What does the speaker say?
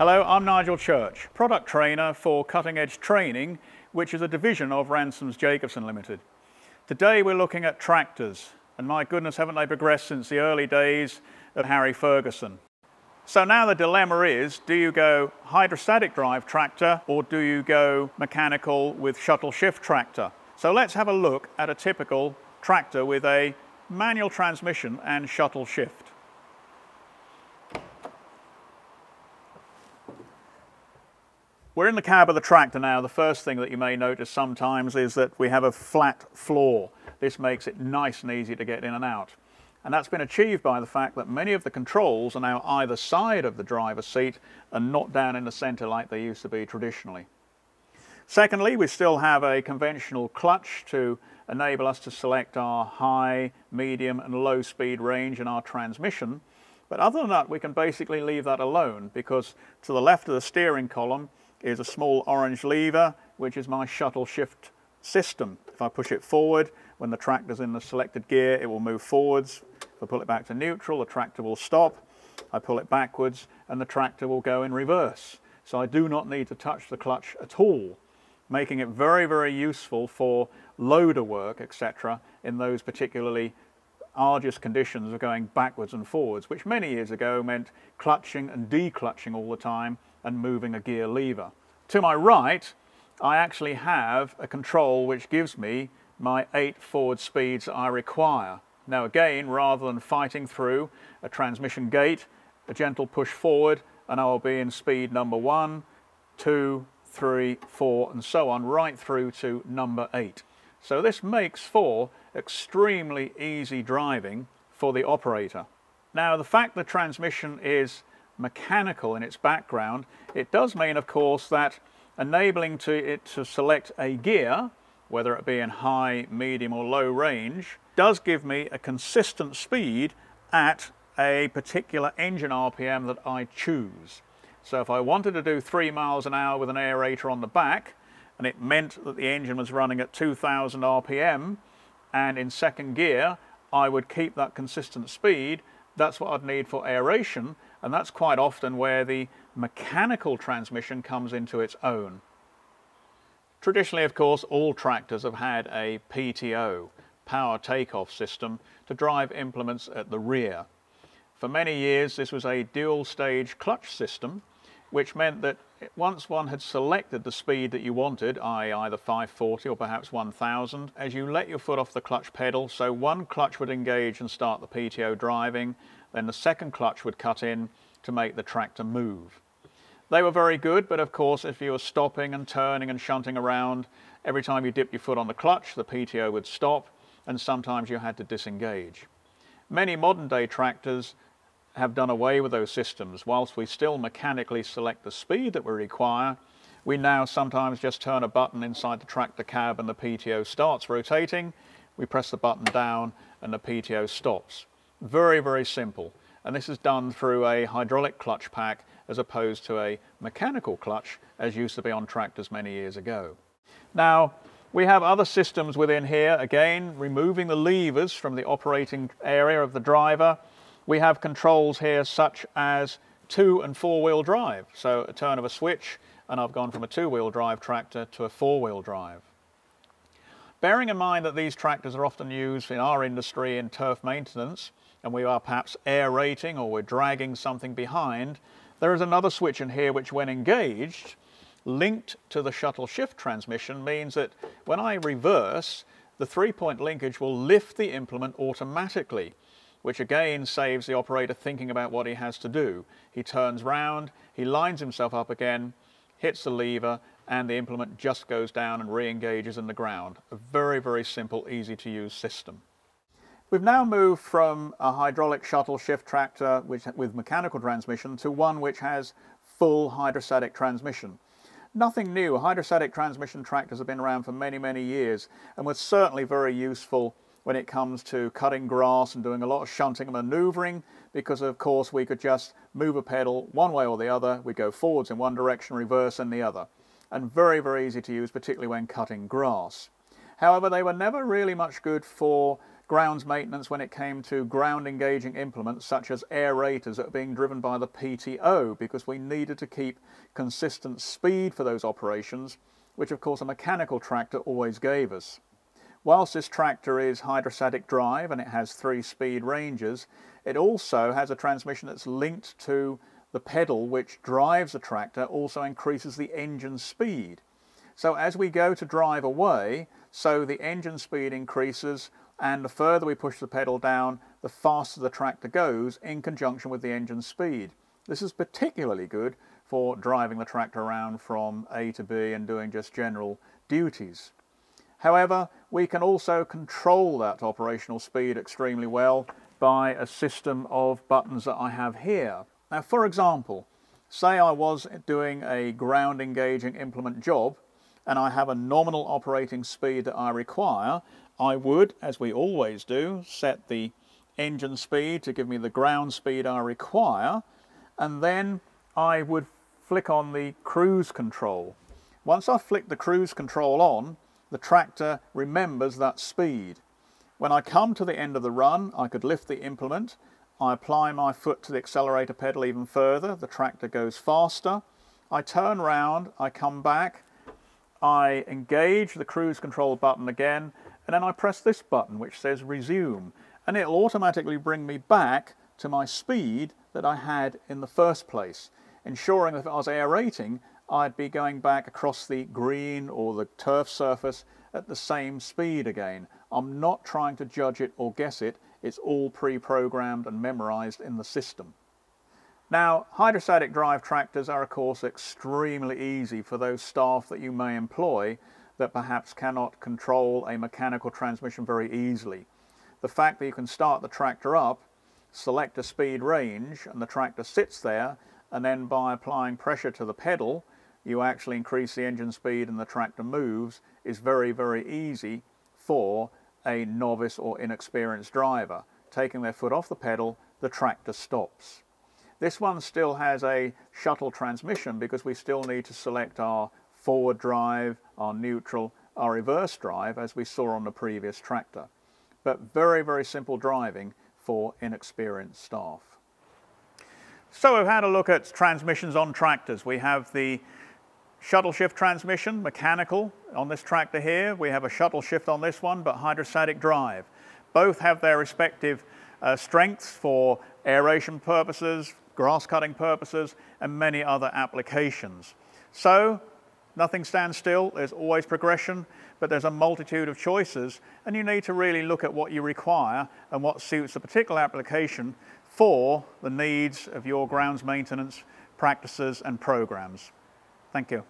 Hello, I'm Nigel Church, product trainer for Cutting Edge Training, which is a division of Ransomes Jacobsen Limited. Today we're looking at tractors, and my goodness, haven't they progressed since the early days of Harry Ferguson. So now the dilemma is, do you go hydrostatic drive tractor or do you go mechanical with shuttle shift tractor? So let's have a look at a typical tractor with a manual transmission and shuttle shift. We're in the cab of the tractor now. The first thing that you may notice sometimes is that we have a flat floor. This makes it nice and easy to get in and out. And that's been achieved by the fact that many of the controls are now either side of the driver's seat and not down in the center like they used to be traditionally. Secondly, we still have a conventional clutch to enable us to select our high, medium and low speed range in our transmission. But other than that, we can basically leave that alone because to the left of the steering column is a small orange lever, which is my shuttle shift system. If I push it forward, when the tractor's in the selected gear, it will move forwards. If I pull it back to neutral, the tractor will stop. I pull it backwards and the tractor will go in reverse. So I do not need to touch the clutch at all, making it very, very useful for loader work, etc., in those particularly arduous conditions of going backwards and forwards, which many years ago meant clutching and declutching all the time and moving a gear lever. To my right, I actually have a control which gives me my eight forward speeds I require. Now again, rather than fighting through a transmission gate, a gentle push forward and I will be in speed number one, two, three, four and so on right through to number eight. So this makes for extremely easy driving for the operator. Now the fact the transmission is mechanical in its background, it does mean of course that enabling to it to select a gear, whether it be in high, medium or low range, does give me a consistent speed at a particular engine RPM that I choose. So if I wanted to do three miles an hour with an aerator on the back, and it meant that the engine was running at 2000 RPM, and in second gear, I would keep that consistent speed, that's what I'd need for aeration, and that's quite often where the mechanical transmission comes into its own. Traditionally, of course, all tractors have had a PTO, power takeoff system, to drive implements at the rear. For many years, this was a dual stage clutch system, which meant that once one had selected the speed that you wanted, i.e. either 540 or perhaps 1000, as you let your foot off the clutch pedal, so one clutch would engage and start the PTO driving, then the second clutch would cut in to make the tractor move. They were very good, but of course if you were stopping and turning and shunting around, every time you dipped your foot on the clutch, the PTO would stop, and sometimes you had to disengage. Many modern day tractors have done away with those systems. Whilst we still mechanically select the speed that we require, we now sometimes just turn a button inside the tractor cab and the PTO starts rotating. We press the button down and the PTO stops. Very, very simple. And this is done through a hydraulic clutch pack as opposed to a mechanical clutch as used to be on tractors many years ago. Now, we have other systems within here, again, removing the levers from the operating area of the driver. We have controls here such as two and four wheel drive. So a turn of a switch and I've gone from a two wheel drive tractor to a four wheel drive. Bearing in mind that these tractors are often used in our industry in turf maintenance, and we are perhaps aerating or we're dragging something behind, there is another switch in here which when engaged, linked to the shuttle shift transmission means that when I reverse, the three-point linkage will lift the implement automatically, which again saves the operator thinking about what he has to do. He turns round, he lines himself up again, hits the lever, and the implement just goes down and re-engages in the ground. A very, very simple, easy to use system. We've now moved from a hydraulic shuttle shift tractor which, with mechanical transmission to one which has full hydrostatic transmission. Nothing new, hydrostatic transmission tractors have been around for many, many years and were certainly very useful when it comes to cutting grass and doing a lot of shunting and manoeuvring because of course we could just move a pedal one way or the other, we go forwards in one direction, reverse in the other. And very, very easy to use, particularly when cutting grass. However, they were never really much good for grounds maintenance when it came to ground engaging implements such as aerators that are being driven by the PTO because we needed to keep consistent speed for those operations, which of course a mechanical tractor always gave us. Whilst this tractor is hydrostatic drive and it has three speed ranges, it also has a transmission that's linked to the pedal which drives the tractor also increases the engine speed. So as we go to drive away, so the engine speed increases and the further we push the pedal down, the faster the tractor goes in conjunction with the engine speed. This is particularly good for driving the tractor around from A to B and doing just general duties. However, we can also control that operational speed extremely well by a system of buttons that I have here. Now, for example, say I was doing a ground engaging implement job and I have a nominal operating speed that I require, I would, as we always do, set the engine speed to give me the ground speed I require, and then I would flick on the cruise control. Once I flick the cruise control on, the tractor remembers that speed. When I come to the end of the run, I could lift the implement, I apply my foot to the accelerator pedal even further, the tractor goes faster, I turn round, I come back, I engage the cruise control button again, and then I press this button which says resume and it'll automatically bring me back to my speed that I had in the first place ensuring that if I was aerating I'd be going back across the green or the turf surface at the same speed again. I'm not trying to judge it or guess it, it's all pre-programmed and memorized in the system. Now, hydrostatic drive tractors are of course extremely easy for those staff that you may employ that perhaps cannot control a mechanical transmission very easily. The fact that you can start the tractor up, select a speed range, and the tractor sits there, and then by applying pressure to the pedal, you actually increase the engine speed and the tractor moves, is very, very easy for a novice or inexperienced driver. Taking their foot off the pedal, the tractor stops. This one still has a shuttle transmission because we still need to select our forward drive, our neutral, our reverse drive, as we saw on the previous tractor. But very, very simple driving for inexperienced staff. So we've had a look at transmissions on tractors. We have the shuttle shift transmission, mechanical, on this tractor here. We have a shuttle shift on this one, but hydrostatic drive. Both have their respective uh, strengths for aeration purposes, grass cutting purposes, and many other applications. So Nothing stands still, there's always progression, but there's a multitude of choices, and you need to really look at what you require and what suits a particular application for the needs of your grounds maintenance practices and programs. Thank you.